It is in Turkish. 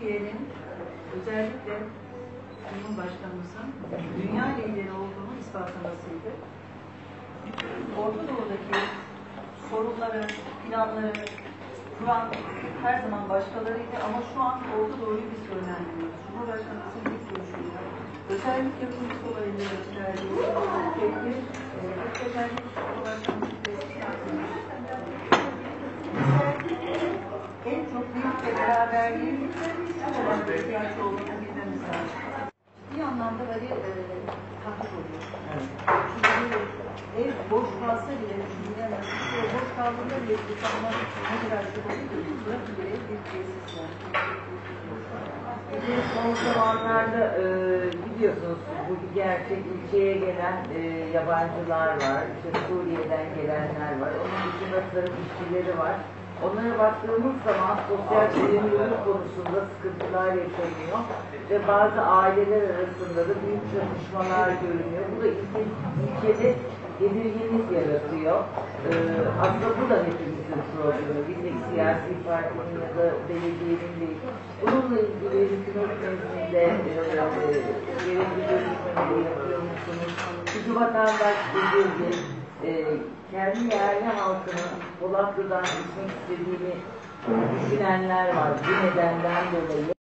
Türkiye'nin özellikle Cumhurbaşkanımızın dünya lideri olduğunu ispatlamasıydı. Orta Doğu'daki sorunları, planları kuran her zaman başkalarıydı ama şu an Orta Doğu'yu biz yönlendiriyoruz. Cumhurbaşkanımızın ilk görüşüyle özellikle Kudüs olayında verdiği beraberliğin şu olanda ihtiyaç olduğunu bilmemiz lazım. Anlamda e, tahrik oluyor. Çünkü ev boş kalsa bile düşünülemez. O boş kaldığında bile insanlar ne kadar sıkıntı burası bile bir tesis var. Bir de son zamanlarda e, biliyorsunuz bu gerçek ülkeye gelen e, yabancılar var, işte Suriye'den gelenler var, onun dışında tarım işçileri var. Onlara baktığımız zaman sosyal sorumluluk konusunda sıkıntılar yaşanıyor ve bazı aileler arasında da büyük çatışmalar görünüyor. Bu da ülke, ülkede tedirginlik yaratıyor. Ee, aslında bu da hepimizin problemi. Bir tek siyasi partinin ya da belediyenin değil. Bununla ilgili hükümet nezdinde e, e, gerekli görüşmeleri yapıyor musunuz? Çünkü vatandaş e, kendi yerli halkının Polatlı'dan gitmek istediğini düşünenler var bu nedenden dolayı.